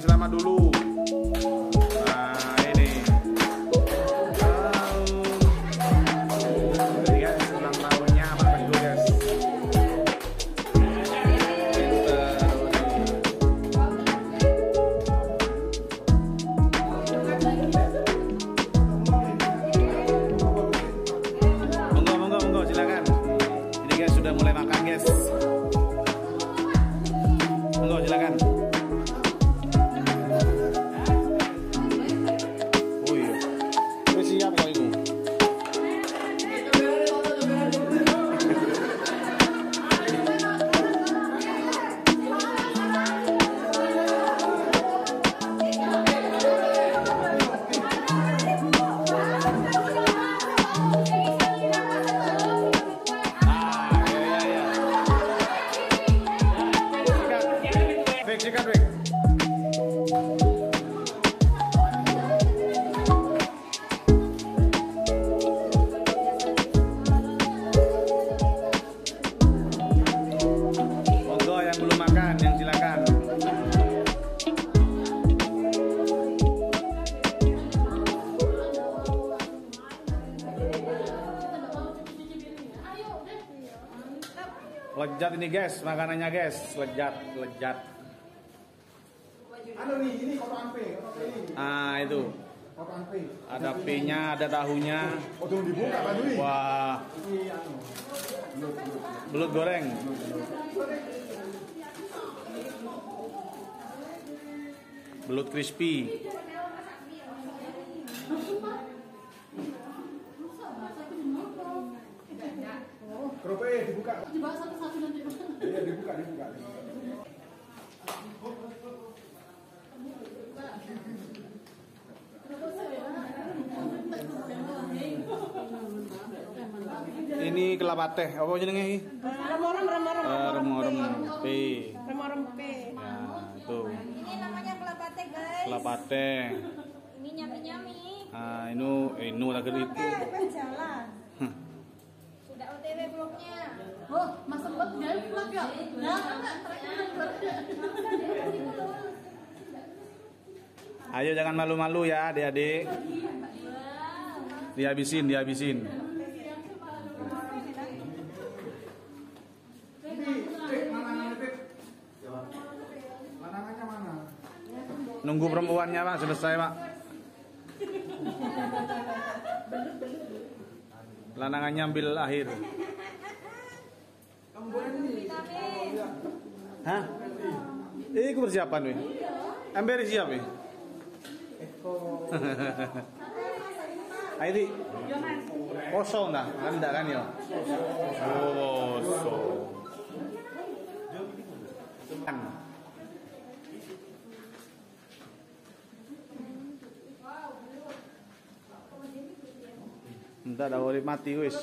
Berikan selamat dulu. Nah, ini. Jadi guys, ulang tahunnya Pak Bedu guys. Monggo, monggo, monggo, silakan. Ini guys sudah mulai makan guys. Lejat ini guys, makanannya guys, lejat, lejat. Anu nih, ini kotoran P. Ah itu, Kotoran P. ada P-nya, ada tahunya. Oh, belum dibuka Pak Dwi. Wah, Ini anu. Belut goreng. Belut crispy. Kerope dibuka. Iya, dibuka, dibuka. Ini kelapa teh. Apa jenenge iki? Rem-rem, rem-rem, Eh, Rem-rem P. rem-rem P. Ya, itu. Ini namanya kelapa teh guys. Kelapa teh. Ini nyami nyami. Ah, ini ini lagi itu. Iya, Ayo jangan malu-malu ya adik-adik. Dihabisin, dihabisin. Nunggu perempuannya pak, selesai pak. Lanangannya ambil akhir. Hah? Ini persiapan wih. Ember siap wih. Ayo di. Kosong dah, anda kan ya. Kosong. Kan. Entah dah urip mati wis.